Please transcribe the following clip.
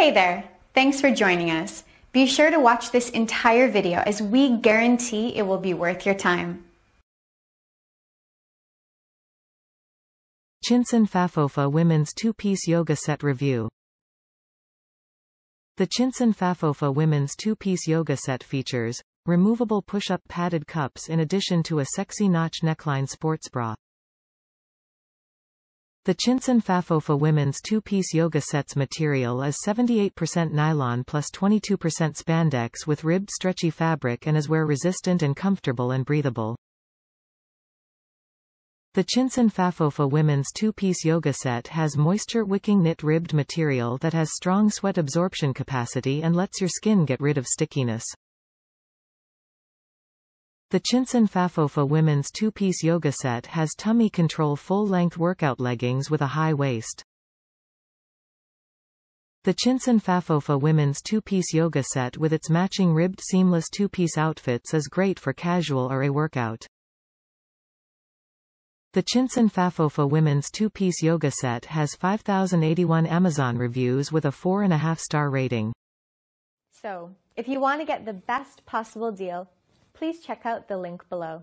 Hey there, thanks for joining us. Be sure to watch this entire video as we guarantee it will be worth your time. Qinsen Fafofa Women's Two-Piece Yoga Set Review The Qinsen Fafofa Women's Two-Piece Yoga Set features removable push-up padded cups in addition to a sexy notch neckline sports bra. The Qinsen Fafofa women's two-piece yoga sets material is 78% nylon plus 22% spandex with ribbed stretchy fabric and is wear-resistant and comfortable and breathable. The Qinsen Fafofa women's two-piece yoga set has moisture-wicking knit ribbed material that has strong sweat absorption capacity and lets your skin get rid of stickiness. The Qinsen Fafofa women's two-piece yoga set has tummy control full-length workout leggings with a high waist. The Qinsen Fafofa women's two-piece yoga set with its matching ribbed seamless two-piece outfits is great for casual or a workout. The Qinsen Fafofa women's two-piece yoga set has 5,081 Amazon reviews with a 4.5 star rating. So, if you want to get the best possible deal, please check out the link below.